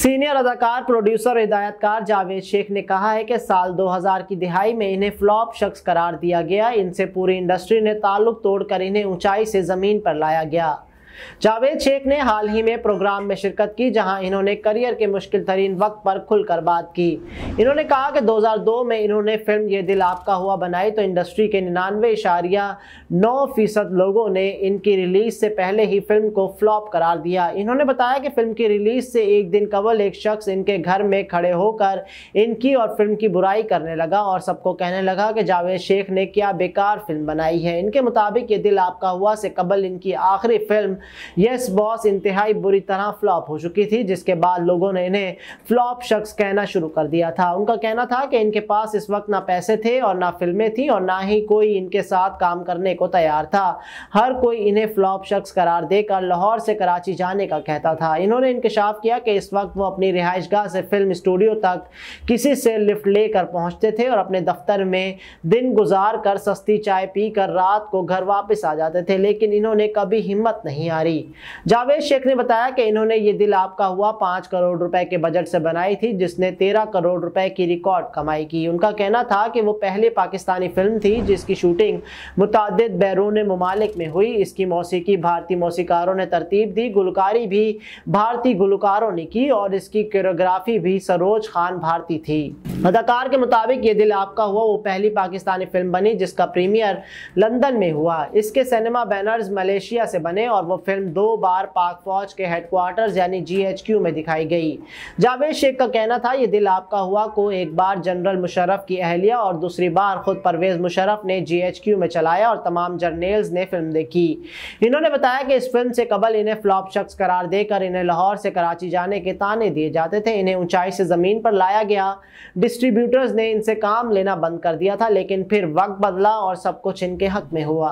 Senior अदाकार, producer, हिदायतकार Javed Sheikh ने कहा है कि साल 2000 की दिहाई में इन्हें फ्लॉप शख्स करार दिया गया। इनसे पूरी इंडस्ट्री ने ताल्लुक तोड़कर इन्हें ऊंचाई से ज़मीन पर लाया गया। जावेद शेख ने हाल ही में प्रोग्राम में शिरकत की, जहाँ इन्होंने करियर के मुश्किल तरीन वक्त पर खुलकर बात की। इन्होंने कहा कि 2002 में इन्होंने फ़िल्म ये दिल आपका हुआ बनाई तो इंडस्ट्री के निन्यानवे इशारिया नौ फ़ीसद लोगों ने इनकी रिलीज़ से पहले ही फ़िल्म को फ्लॉप करार दिया। इन्होंने बताया कि फ़िल्म की रिलीज़ से एक दिन कबल एक शख्स इनके घर में खड़े होकर इनकी और फ़िल्म की बुराई करने लगा और सबको कहने लगा कि जावेद शेख ने क्या बेकार फ़िल्म बनाई है। इनके मुताबिक ये दिल आपका हुआ से कबल इनकी आखिरी फ़िल्म यस बॉस इंतहाई बुरी तरह फ्लॉप हो चुकी थी, जिसके बाद लोगों ने इन्हें फ्लॉप शख्स कहना शुरू कर दिया था। उनका कहना था कि इनके पास इस वक्त ना पैसे थे और ना फ़िल्में थी और ना ही कोई इनके साथ काम करने को तैयार था। हर कोई इन्हें फ्लॉप शख्स करार देकर लाहौर से कराची जाने का कहता था। इन्होंने इंकशाफ किया कि इस वक्त वो अपनी रिहाइशगाह से फ़िल्म स्टूडियो तक किसी से लिफ्ट लेकर पहुँचते थे और अपने दफ्तर में दिन गुजार कर सस्ती चाय पी कर रात को घर वापस आ जाते थे, लेकिन इन्होंने कभी हिम्मत नहीं आ रही जावेद शेख ने बताया कि इन्होंने ये दिल आपका हुआ, पाँच करोड़ रुपए के बजट से बनाई थी, जिसने तेरह करोड़ रुपए की रिकॉर्ड कमाई की। उनका कहना था कि वो पहले पाकिस्तानी फ़िल्म थी, जिसकी शूटिंग मुतद बैरून ममालिक में हुई। इसकी मौसीकी भारतीय मौसीकारों ने तरतीब दी, गुलकारी भी भारतीय गुलकारों ने की, और इसकी कोरियोग्राफी भी सरोज खान भारती थी। अदाकार के मुताबिक ये दिल आपका हुआ, वो पहली पाकिस्तानी फ़िल्म बनी जिसका प्रीमियर लंदन में हुआ। इसके सिनेमा बैनर्स मलेशिया से बने और वो फ़िल्म दो बार पाक फौज के हेडक्वार्टर्स यानी जीएचक्यू में दिखाई गई। जावेद शेख का कहना था, ये दिल आपका हुआ को एक बार जनरल मुशरफ की अहलिया और दूसरी बार खुद परवेज मुशरफ ने जीएचक्यू में चलाया और तमाम जर्नेल्स ने फ़िल्म देखी। इन्होंने बताया कि इस फ़िल्म से कबल इन्हें फ्लॉप शख्स करार देकर इन्हें लाहौर से कराची जाने के ताने दिए जाते थे। इन्हें ऊंचाई से ज़मीन पर लाया गया। डिस्ट्रीब्यूटर्स ने इनसे काम लेना बंद कर दिया था, लेकिन फिर वक्त बदला और सब कुछ इनके हक में हुआ।